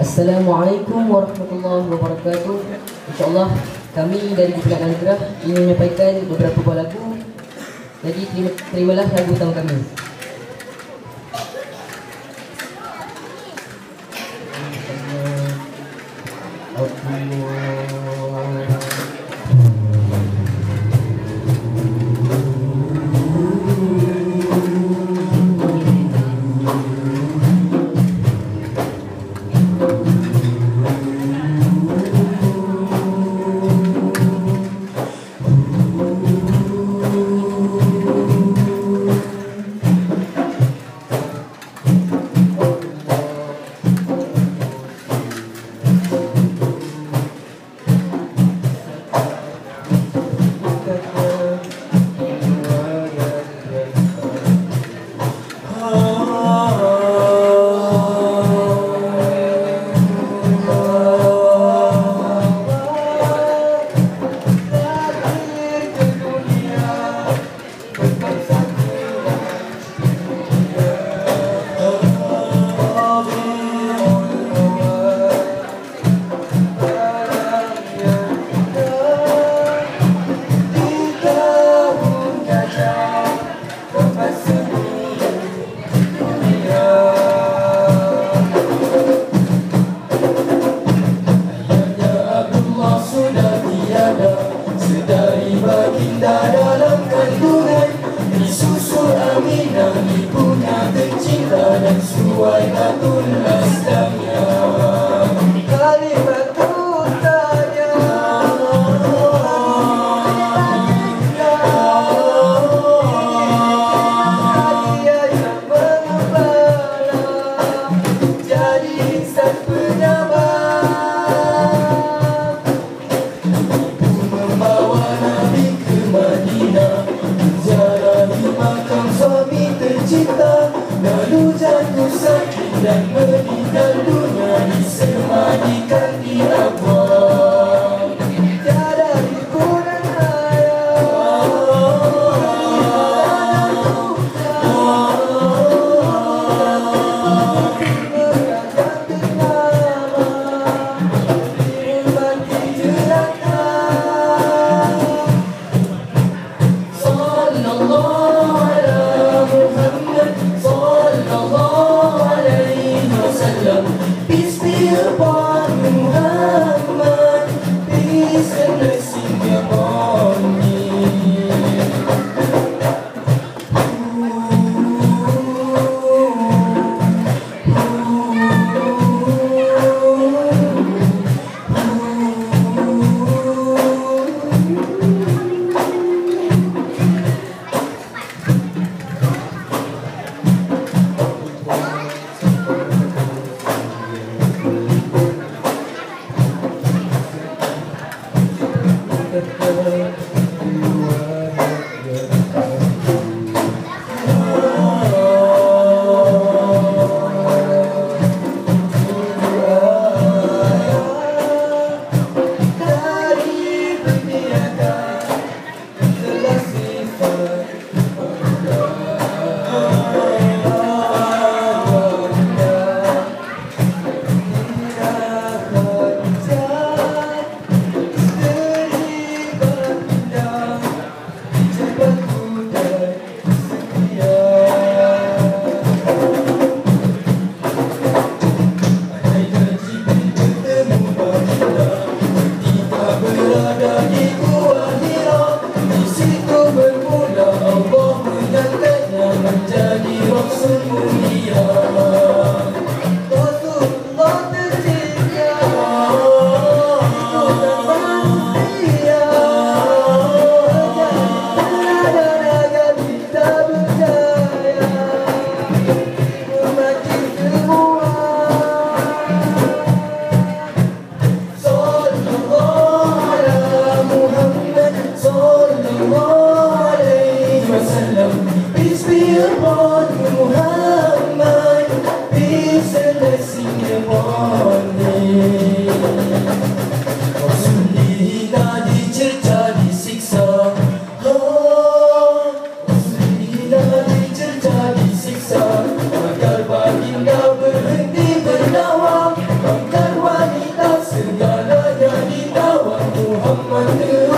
Assalamualaikum warahmatullahi wabarakatuh. InsyaAllah kami dari Kumpulan Anugerah ingin menyampaikan beberapa buah lagu. Jadi terima, terimalah lagu utama kami. the ball.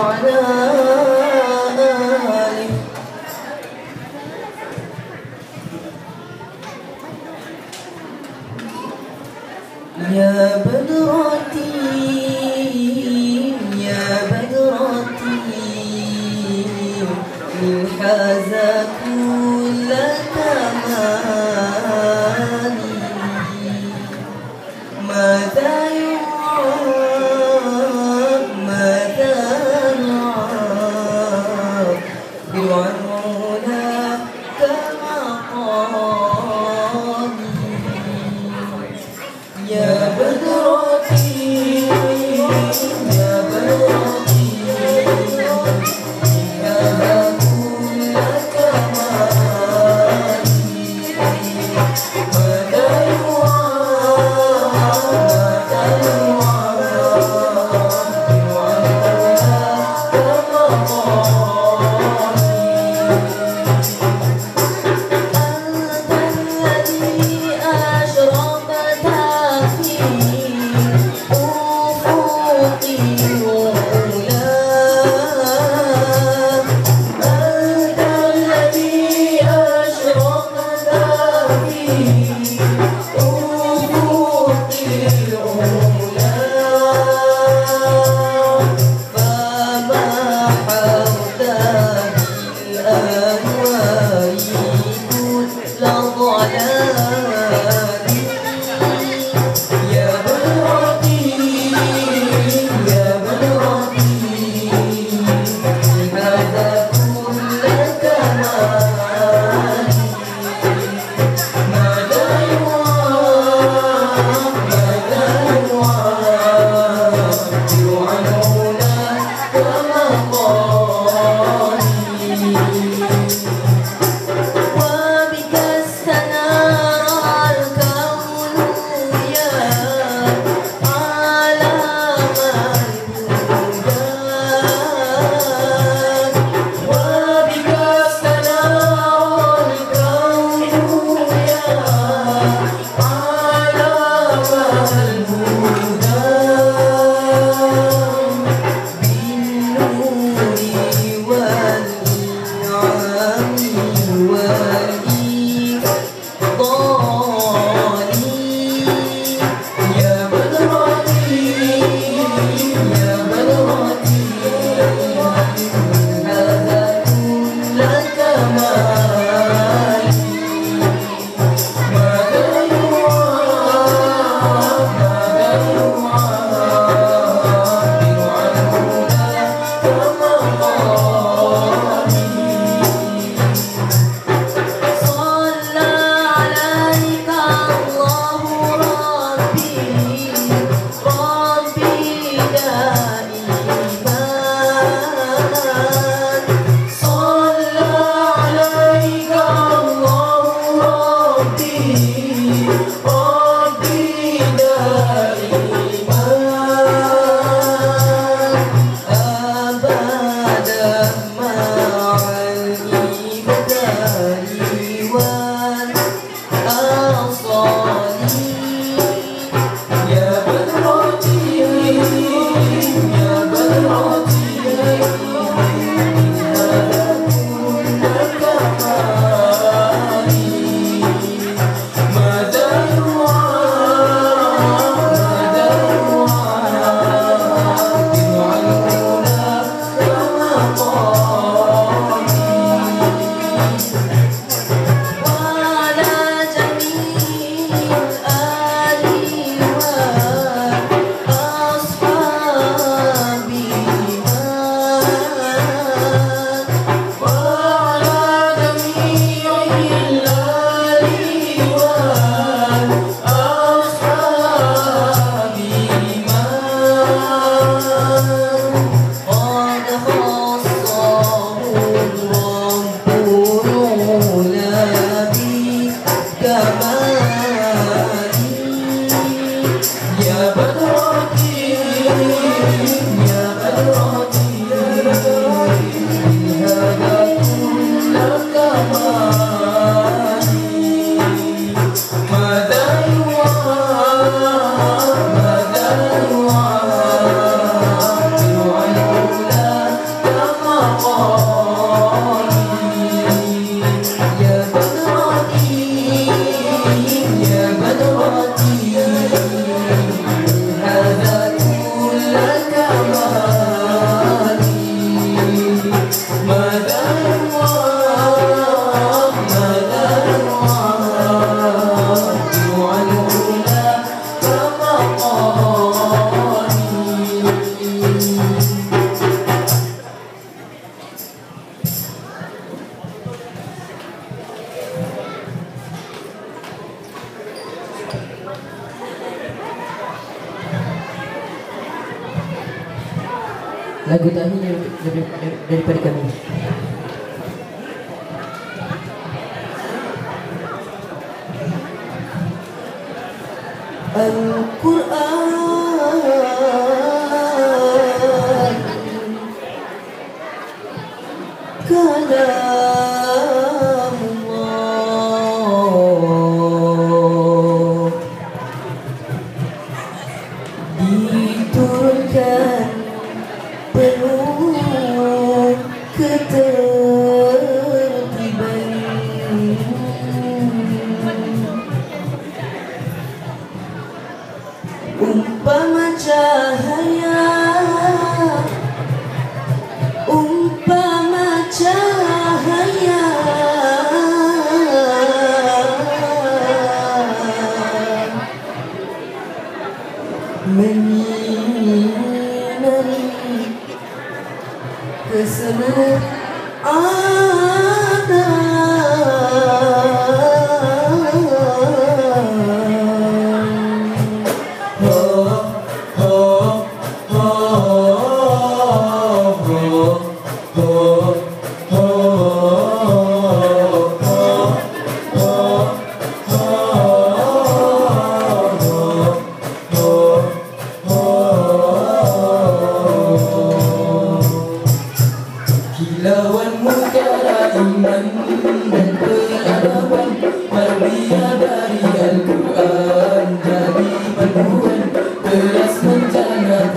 وعلى آله يا بدرتي يا بدرتي من حازك كل تمالي ماذا يا lagu terakhir daripada, daripada kami. Al-Quran Kalamullah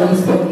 Thanks.